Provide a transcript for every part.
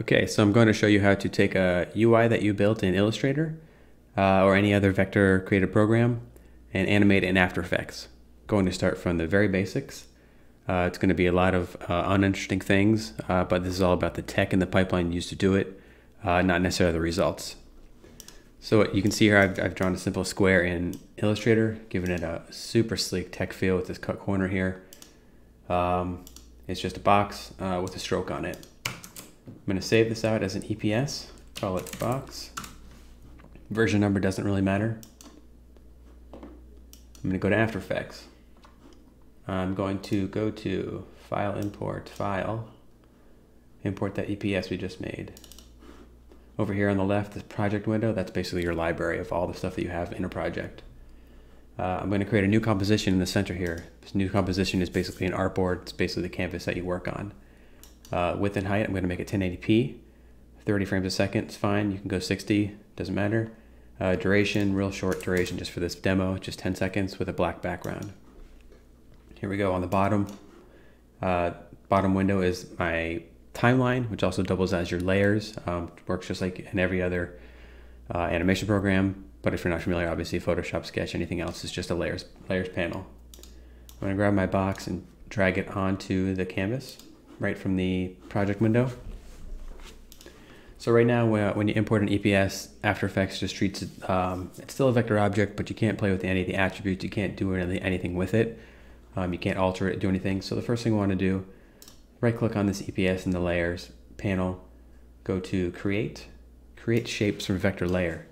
Okay, so I'm going to show you how to take a UI that you built in Illustrator uh, or any other vector created program and animate it in After Effects. Going to start from the very basics. Uh, it's going to be a lot of uh, uninteresting things, uh, but this is all about the tech and the pipeline used to do it, uh, not necessarily the results. So you can see here I've, I've drawn a simple square in Illustrator, giving it a super sleek tech feel with this cut corner here. Um, it's just a box uh, with a stroke on it. I'm going to save this out as an EPS, call it box. Version number doesn't really matter. I'm going to go to After Effects. I'm going to go to File, Import, File, import that EPS we just made. Over here on the left, this project window, that's basically your library of all the stuff that you have in a project. Uh, I'm going to create a new composition in the center here. This new composition is basically an artboard. It's basically the canvas that you work on. Uh, width and height, I'm going to make it 1080p. 30 frames a second is fine. You can go 60, doesn't matter. Uh, duration, real short duration just for this demo, just 10 seconds with a black background. Here we go on the bottom. Uh, bottom window is my timeline, which also doubles as your layers. Um, works just like in every other uh, animation program. But if you're not familiar, obviously Photoshop, Sketch, anything else is just a layers, layers panel. I'm gonna grab my box and drag it onto the canvas right from the project window. So right now, when you import an EPS, After Effects just treats it, um, it's still a vector object, but you can't play with any of the attributes. You can't do anything with it. Um, you can't alter it, do anything. So the first thing we want to do, right click on this EPS in the layers panel, go to create, create shapes from vector layer.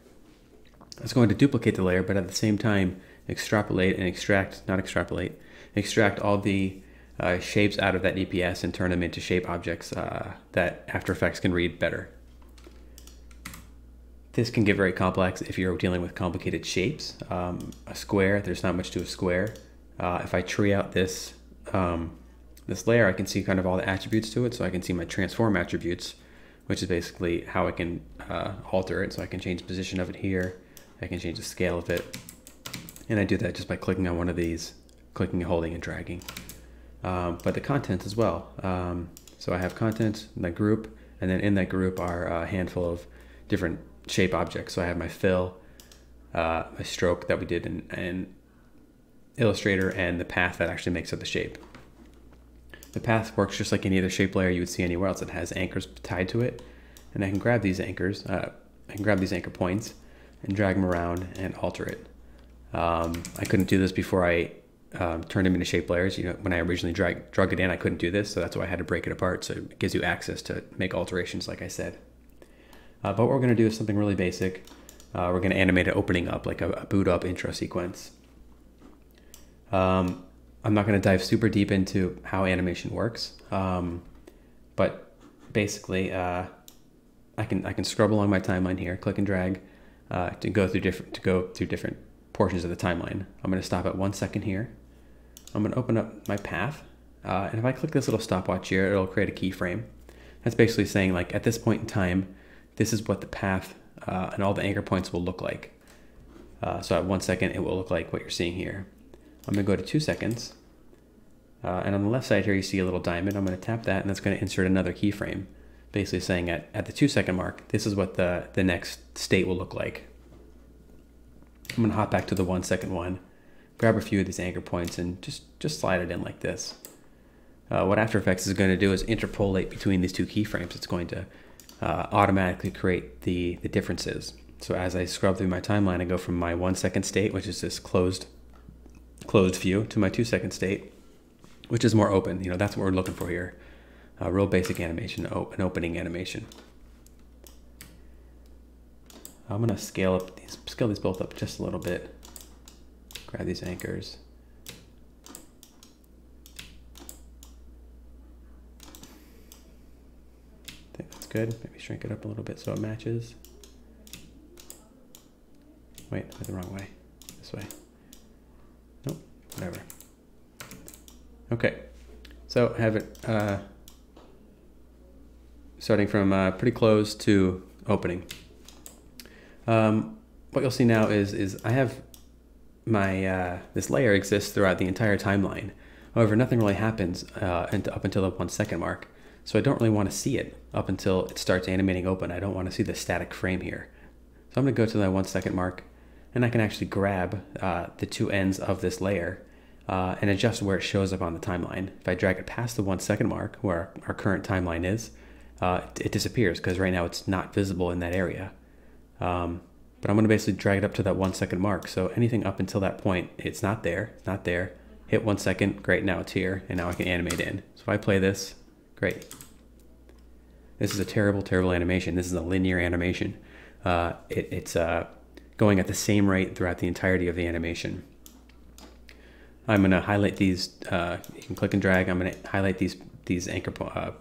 It's going to duplicate the layer, but at the same time, extrapolate and extract, not extrapolate, extract all the uh, shapes out of that EPS and turn them into shape objects uh, that After Effects can read better. This can get very complex if you're dealing with complicated shapes. Um, a square, there's not much to a square. Uh, if I tree out this, um, this layer, I can see kind of all the attributes to it. So I can see my transform attributes, which is basically how I can uh, alter it. So I can change position of it here. I can change the scale of it. And I do that just by clicking on one of these, clicking, holding, and dragging um, but the content as well. Um, so I have content that group, and then in that group are a handful of different shape objects. So I have my fill, uh, my stroke that we did in, in Illustrator, and the path that actually makes up the shape. The path works just like any other shape layer you would see anywhere else. It has anchors tied to it, and I can grab these anchors, uh, I can grab these anchor points and drag them around and alter it. Um, I couldn't do this before I um, turned them into shape layers. You know, when I originally drag, drug it in, I couldn't do this, so that's why I had to break it apart. So it gives you access to make alterations, like I said. Uh, but what we're going to do is something really basic. Uh, we're going to animate it opening up, like a, a boot up intro sequence. Um, I'm not going to dive super deep into how animation works, um, but basically, uh, I can I can scrub along my timeline here, click and drag uh, to go through different to go through different portions of the timeline. I'm going to stop at one second here. I'm going to open up my path. Uh, and if I click this little stopwatch here, it'll create a keyframe. That's basically saying like at this point in time, this is what the path uh, and all the anchor points will look like. Uh, so at one second, it will look like what you're seeing here. I'm going to go to two seconds. Uh, and on the left side here, you see a little diamond. I'm going to tap that, and that's going to insert another keyframe, basically saying at, at the two second mark, this is what the, the next state will look like. I'm to hop back to the one second one, grab a few of these anchor points and just, just slide it in like this. Uh, what After Effects is going to do is interpolate between these two keyframes. It's going to uh, automatically create the, the differences. So as I scrub through my timeline, I go from my one second state, which is this closed, closed view, to my two second state, which is more open. You know, that's what we're looking for here. A real basic animation, an opening animation. I'm gonna scale up these, scale these both up just a little bit. Grab these anchors. I think that's good. Maybe shrink it up a little bit so it matches. Wait, I went the wrong way. This way. Nope, whatever. Okay, so I have it uh, starting from uh, pretty close to opening. Um, what you'll see now is, is I have my, uh, this layer exists throughout the entire timeline. However, nothing really happens uh, up until the one second mark. So I don't really want to see it up until it starts animating open. I don't want to see the static frame here. So I'm going to go to that one second mark and I can actually grab uh, the two ends of this layer uh, and adjust where it shows up on the timeline. If I drag it past the one second mark where our, current timeline is, uh, it, disappears because right now it's not visible in that area. Um, but I'm going to basically drag it up to that one second mark. So anything up until that point, it's not there, it's not there. Hit one second, great, now it's here, and now I can animate in. So if I play this, great. This is a terrible, terrible animation. This is a linear animation. Uh, it, it's uh, going at the same rate throughout the entirety of the animation. I'm going to highlight these. Uh, you can click and drag. I'm going to highlight these these anchor uh,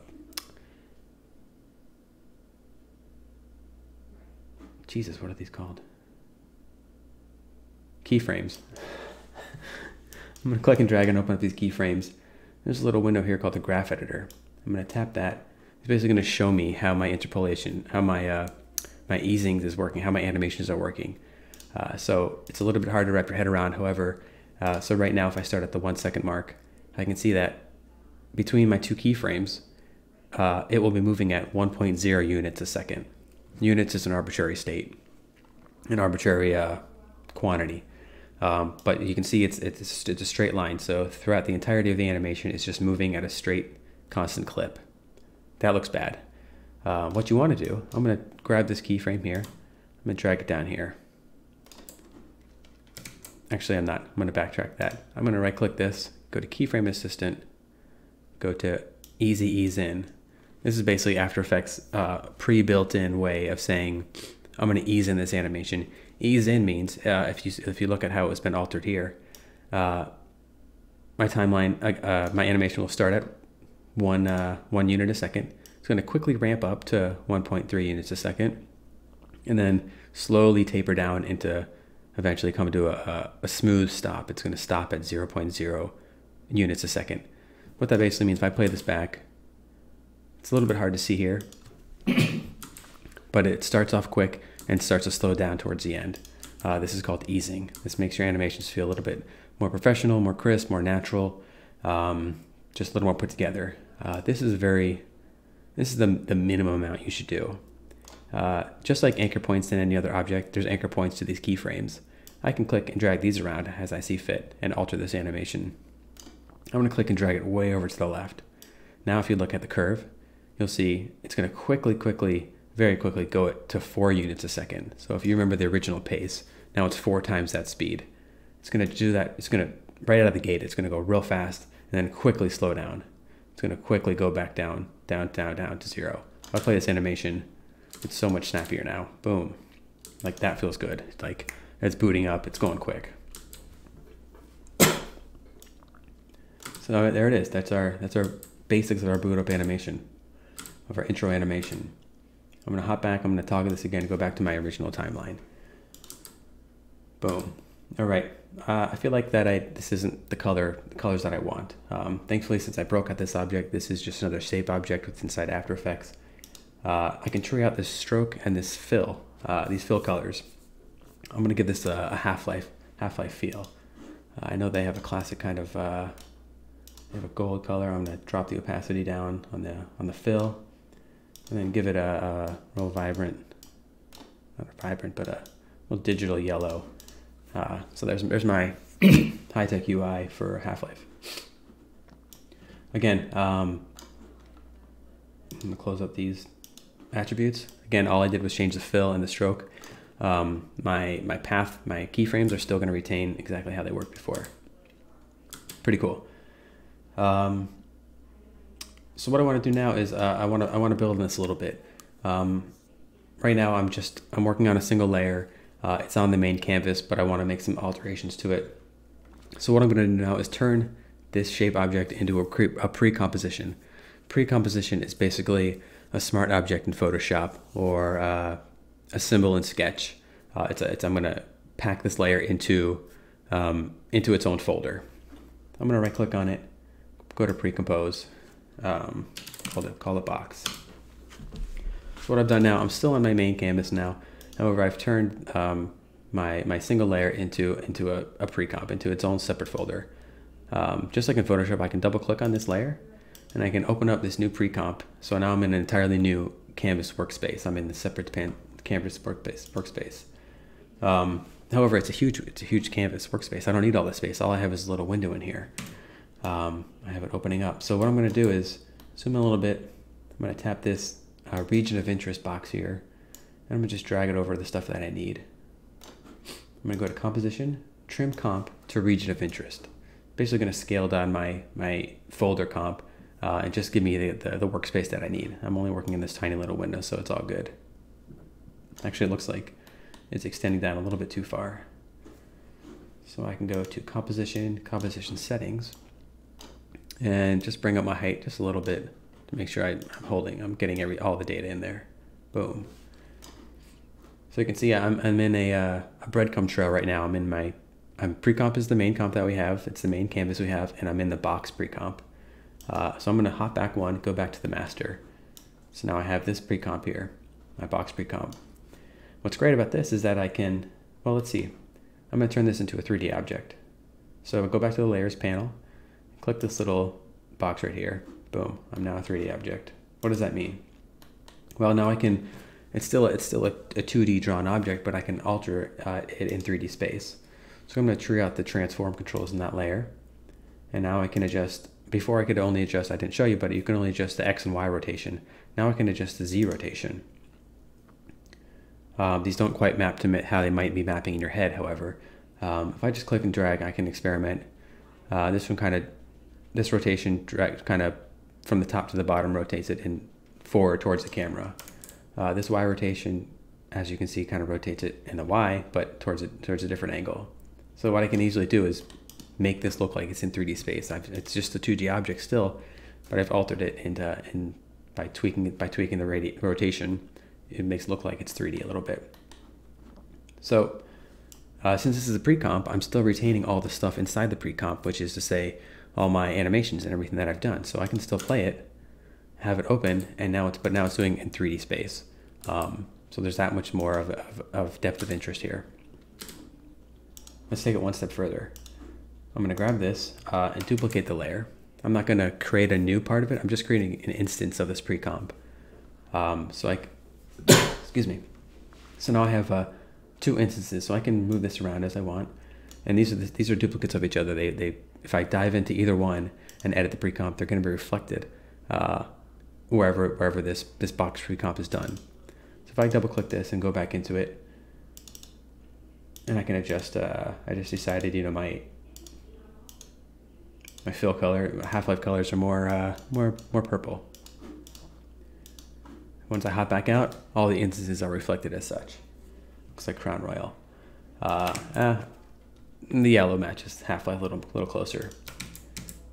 Jesus, what are these called? Keyframes. I'm to click and drag and open up these keyframes. There's a little window here called the graph editor. I'm to tap that. It's basically going to show me how my interpolation, how my uh, my easings is working, how my animations are working. Uh, so it's a little bit hard to wrap your head around. However, uh, so right now, if I start at the one second mark, I can see that between my two keyframes, uh, it will be moving at 1.0 units a second. Units is an arbitrary state, an arbitrary uh, quantity. Um, but you can see it's, it's, it's a straight line. So throughout the entirety of the animation, it's just moving at a straight, constant clip. That looks bad. Uh, what you want to do, I'm going to grab this keyframe here. I'm going to drag it down here. Actually, I'm not. I'm going to backtrack that. I'm going to right click this, go to Keyframe Assistant, go to Easy Ease In. This is basically After Effects uh, pre-built in way of saying, I'm going to ease in this animation. Ease in means, uh, if, you, if you look at how it's been altered here, uh, my timeline, uh, uh, my animation will start at one, uh, one unit a second. It's going to quickly ramp up to 1.3 units a second, and then slowly taper down into eventually come to a, a smooth stop. It's going to stop at 0.0 units a second. What that basically means, if I play this back, it's a little bit hard to see here, but it starts off quick and starts to slow down towards the end. Uh, this is called easing. This makes your animations feel a little bit more professional, more crisp, more natural, um, just a little more put together. Uh, this is very, this is the, the minimum amount you should do. Uh, just like anchor points in any other object, there's anchor points to these keyframes. I can click and drag these around as I see fit and alter this animation. I'm to click and drag it way over to the left. Now if you look at the curve, you'll see it's going to quickly, quickly, very quickly go to four units a second. So if you remember the original pace, now it's four times that speed. It's going to do that. It's going to, right out of the gate, it's going to go real fast and then quickly slow down. It's going to quickly go back down, down, down, down to zero. I'll play this animation it's so much snappier now. Boom. Like that feels good. Like it's booting up, it's going quick. So there it is. That's our that's our basics of our boot up animation, of our intro animation. I'm gonna hop back. I'm gonna toggle this again. Go back to my original timeline. Boom. All right. Uh, I feel like that I this isn't the color the colors that I want. Um, thankfully, since I broke out this object, this is just another shape object with inside After Effects uh, I can try out this stroke and this fill, uh, these fill colors. I'm gonna give this a, a half-life half-life feel. Uh, I know they have a classic kind of uh, they have a gold color. I'm gonna drop the opacity down on the on the fill, and then give it a, a real vibrant, not a vibrant, but a real digital yellow. Uh, so there's there's my high-tech UI for Half-Life. Again, um, I'm gonna close up these attributes. Again, all I did was change the fill and the stroke. Um, my, my path, my keyframes are still to retain exactly how they worked before. Pretty cool. Um, so what I want to do now is uh, I want to I want to build on this a little bit. Um, right now I'm just I'm working on a single layer. Uh, it's on the main canvas, but I want to make some alterations to it. So what I'm going to do now is turn this shape object into a, a pre-composition. Pre-composition is basically a smart object in Photoshop or uh, a symbol in Sketch. Uh, it's, a, it's I'm going to pack this layer into um, into its own folder. I'm going to right click on it, go to pre-compose, um, call it call it box. So what I've done now, I'm still on my main canvas now. However, I've turned um, my my single layer into into a, a pre-comp into its own separate folder. Um, just like in Photoshop, I can double click on this layer and I can open up this new pre-comp. So now I'm in an entirely new canvas workspace. I'm in the separate pan, canvas workspace. workspace. Um, however, it's a huge it's a huge canvas workspace. I don't need all this space. All I have is a little window in here. Um, I have it opening up. So what I'm going to do is zoom in a little bit. I'm going to tap this uh, region of interest box here, and I'm going to just drag it over the stuff that I need. I'm going to go to composition, trim comp to region of interest. Basically going to scale down my, my folder comp uh, and just give me the, the, the, workspace that I need. I'm only working in this tiny little window, so it's all good. Actually, it looks like it's extending down a little bit too far. So I can go to composition, composition settings, and just bring up my height just a little bit to make sure I, am holding, I'm getting every all the data in there. Boom. So you can see I'm, I'm in a, uh, a breadcrumb trail right now. I'm in my, I'm pre-comp is the main comp that we have. It's the main canvas we have, and I'm in the box pre-comp. Uh, so I'm going to hop back one, go back to the master. So now I have this pre-comp here, my box pre-comp. What's great about this is that I can, well, let's see. I'm going to turn this into a 3D object. So go back to the layers panel, click this little box right here. Boom, I'm now a 3D object. What does that mean? Well, now I can, it's still, it's still a, a 2D drawn object, but I can alter uh, it in 3D space. So I'm going to tree out the transform controls in that layer. And now I can adjust before I could only adjust, I didn't show you, but you can only adjust the X and Y rotation. Now I can adjust the Z rotation. Um, these don't quite map to how they might be mapping in your head, however. Um, if I just click and drag, I can experiment. Uh, this one kind of, this rotation drag, kind of from the top to the bottom rotates it in forward towards the camera. Uh, this Y rotation, as you can see, kind of rotates it in the Y, but towards it towards a different angle. So what I can easily do is make this look like it's in 3D space. I've, it's just a 2D object still, but I've altered it into in by tweaking it by tweaking the rotation, it makes it look like it's 3D a little bit. So uh, since this is a pre-comp, I'm still retaining all the stuff inside the pre-comp, which is to say all my animations and everything that I've done. So I can still play it, have it open, and now it's but now it's doing in 3D space. Um, so there's that much more of, of, of depth of interest here. Let's take it one step further. I'm going to grab this uh, and duplicate the layer. I'm not going to create a new part of it. I'm just creating an instance of this pre-comp. Um, so I, excuse me. So now I have uh, two instances, so I can move this around as I want. And these are the, these are duplicates of each other. They, they if I dive into either one and edit the pre-comp, they're going to be reflected uh, wherever wherever this this box pre-comp is done. So if I double click this and go back into it, and I can adjust. Uh, I just decided, you know, my my fill color, Half-Life colors are more, uh, more, more purple. Once I hop back out, all the instances are reflected as such. Looks like Crown Royal. Uh, uh, the yellow matches Half-Life a little, little closer.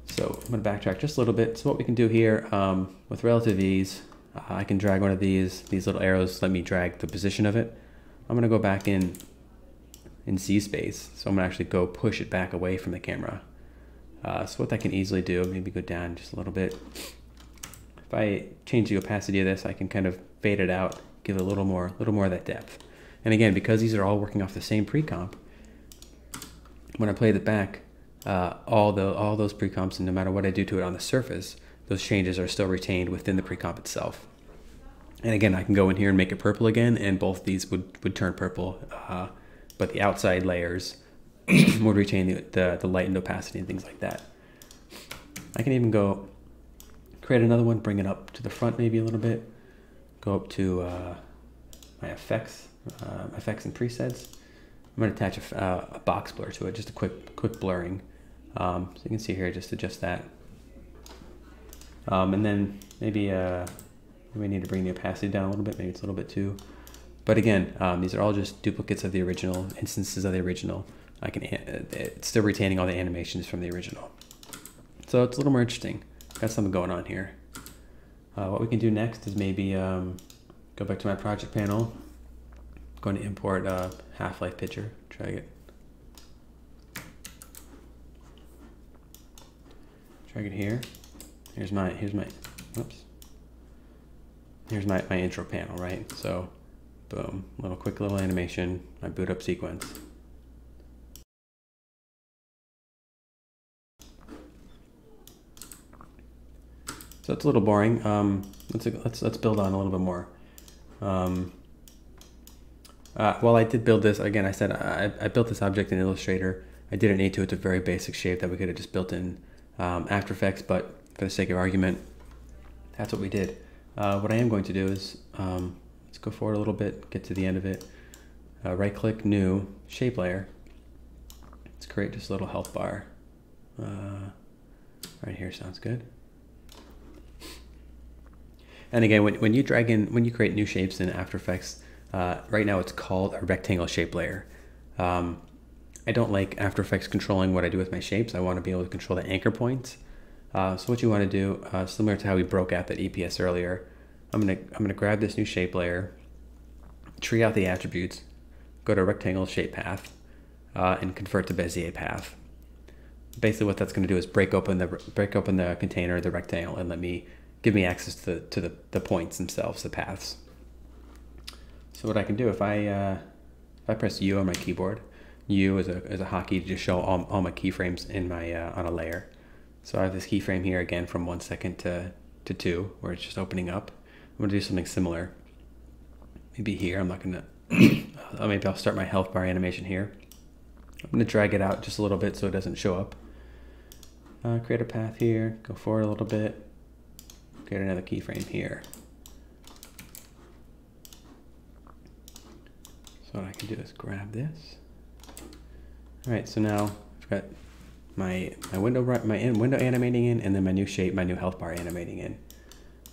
So I'm gonna backtrack just a little bit. So what we can do here um, with relative ease, uh, I can drag one of these, these little arrows let me drag the position of it. I'm gonna go back in in Z space. So I'm gonna actually go push it back away from the camera. Uh, so what I can easily do, maybe go down just a little bit. If I change the opacity of this, I can kind of fade it out, give it a little more, little more of that depth. And again, because these are all working off the same pre-comp, when I play the back, uh, all the all those pre-comps, and no matter what I do to it on the surface, those changes are still retained within the pre-comp itself. And again, I can go in here and make it purple again, and both these would, would turn purple, uh, but the outside layers would retain the, the, the light and opacity and things like that. I can even go create another one, bring it up to the front maybe a little bit, go up to uh, my effects, uh, effects and presets. I'm going to attach a, uh, a, box blur to it, just a quick quick blurring. Um, so you can see here, just adjust that. Um, and then maybe uh, we need to bring the opacity down a little bit, maybe it's a little bit too. But again, um, these are all just duplicates of the original, instances of the original. I can, it's still retaining all the animations from the original. So it's a little more interesting. Got something going on here. Uh, what we can do next is maybe um, go back to my project panel. Going to import a Half-Life picture, drag it. Drag it here. Here's my, here's my, whoops. Here's my, my intro panel, right? So, boom, little quick little animation, my boot up sequence. So it's a little boring. Um, let's let's let's build on a little bit more. Um, uh, well, I did build this again. I said I, I built this object in Illustrator. I didn't need to. It's a very basic shape that we could have just built in um, After Effects, but for the sake of argument, that's what we did. Uh, what I am going to do is um, let's go forward a little bit, get to the end of it. Uh, right click, new, shape layer. Let's create just a little health bar. Uh, right here sounds good. And again, when, when you drag in, when you create new shapes in After Effects, uh, right now it's called a rectangle shape layer. Um, I don't like After Effects controlling what I do with my shapes. I want to be able to control the anchor points. Uh, so what you want to do, uh, similar to how we broke out that EPS earlier, I'm gonna I'm gonna grab this new shape layer, tree out the attributes, go to rectangle shape path, uh, and convert to Bezier path. Basically, what that's going to do is break open the break open the container, the rectangle, and let me give me access to the to the, the points themselves, the paths. So what I can do if I uh, if I press U on my keyboard, U is a is a hotkey to just show all, all my keyframes in my uh, on a layer. So I have this keyframe here again from one second to to two, where it's just opening up. I'm gonna do something similar. Maybe here. I'm not gonna. maybe I'll start my health bar animation here. I'm gonna drag it out just a little bit so it doesn't show up. Uh, create a path here. Go forward a little bit. Create another keyframe here. So what I can do is grab this. All right, so now I've got my my window right my in, window animating in, and then my new shape, my new health bar animating in.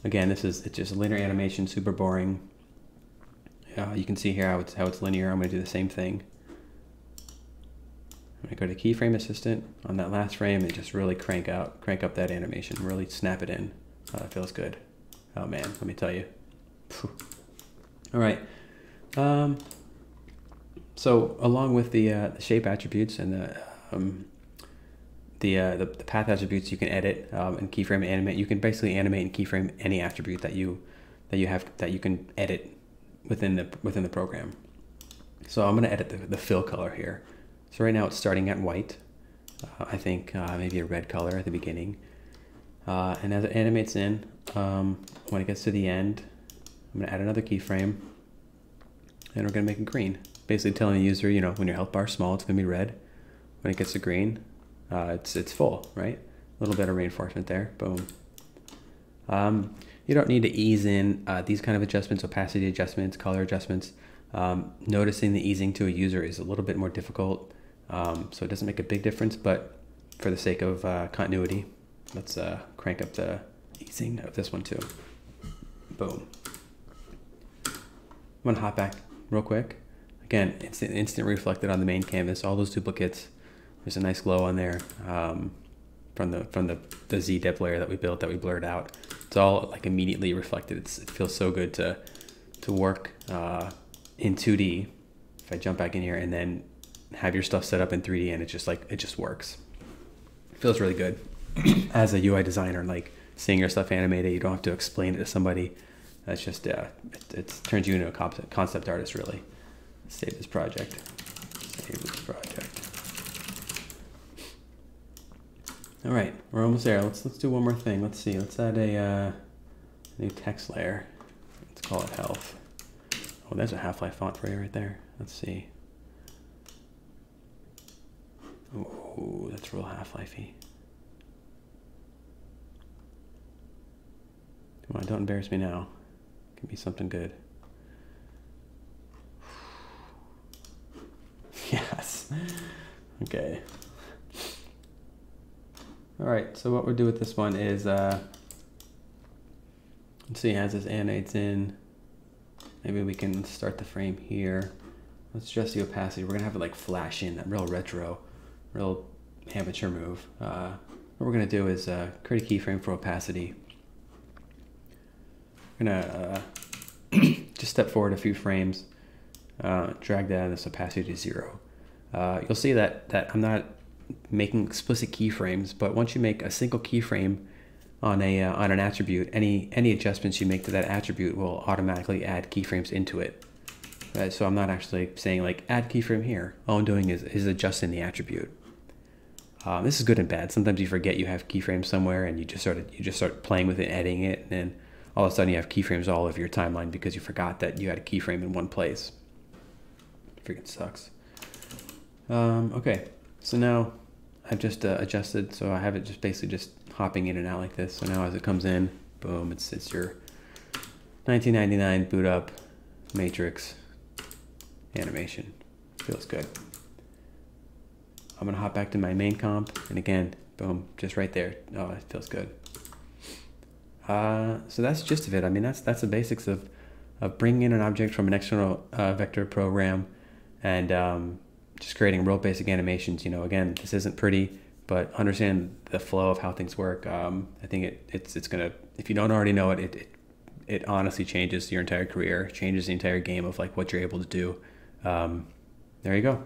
Again, this is it's just linear animation, super boring. Uh, you can see here how it's how it's linear. I'm going to do the same thing. I'm going to go to keyframe assistant on that last frame and just really crank out, crank up that animation, really snap it in. Oh, that feels good. Oh man, let me tell you. All right. Um, so along with the, uh, shape attributes and the um, the, uh, the, the path attributes you can edit um, and keyframe animate. You can basically animate and keyframe any attribute that you that you have that you can edit within the within the program. So I'm going to edit the, the fill color here. So right now it's starting at white. Uh, I think uh, maybe a red color at the beginning. Uh, and as it animates in, um, when it gets to the end, I'm going to add another keyframe. And we're going to make it green. Basically telling the user, you know, when your health bar is small, it's going to be red. When it gets to green, uh, it's it's full, right? A little bit of reinforcement there, boom. Um, you don't need to ease in uh, these kind of adjustments, opacity adjustments, color adjustments. Um, noticing the easing to a user is a little bit more difficult, um, so it doesn't make a big difference, but for the sake of uh, continuity, let's uh, crank up the easing of this one too. Boom. I'm gonna hop back real quick. Again, it's instant reflected on the main canvas, all those duplicates there's a nice glow on there um, from the from the, the Z depth layer that we built that we blurred out. It's all like immediately reflected. It's, it feels so good to to work uh, in 2D. If I jump back in here and then have your stuff set up in 3D and it just like it just works. It feels really good as a UI designer. Like seeing your stuff animated, you don't have to explain it to somebody. That's just uh, it, it turns you into a concept, concept artist really. Save this project. Save this project. All right, we're almost there. Let's let's do one more thing. Let's see. Let's add a uh, new text layer. Let's call it health. Oh, there's a Half-Life font for you right there. Let's see. Oh, that's real Half-Lifey. Come on, don't embarrass me now. Give me something good. Okay. All right, so what we'll do with this one is, uh, let's see, as this animates in, maybe we can start the frame here. Let's adjust the opacity. We're gonna have it like flash in, that real retro, real amateur move. Uh, what we're gonna do is uh, create a keyframe for opacity. We're gonna uh, just step forward a few frames, uh, drag that this opacity to zero. Uh, you'll see that, that I'm not making explicit keyframes, but once you make a single keyframe on a uh, on an attribute, any any adjustments you make to that attribute will automatically add keyframes into it. Right? So I'm not actually saying like add keyframe here. All I'm doing is is adjusting the attribute. Um, this is good and bad. Sometimes you forget you have keyframes somewhere, and you just sort of you just start playing with it, editing it, and then all of a sudden you have keyframes all over your timeline because you forgot that you had a keyframe in one place. Freaking sucks. Um, okay, so now I've just uh, adjusted, so I have it just basically just hopping in and out like this. So now as it comes in, boom, it's it's your 1999 boot up matrix animation. Feels good. I'm gonna hop back to my main comp, and again, boom, just right there. Oh, it feels good. Uh, so that's just of it. I mean, that's that's the basics of of bringing in an object from an external uh, vector program, and um, just creating real basic animations. You know, again, this isn't pretty, but understand the flow of how things work. Um, I think it, it's it's gonna. If you don't already know it, it, it it honestly changes your entire career, changes the entire game of like what you're able to do. Um, there you go.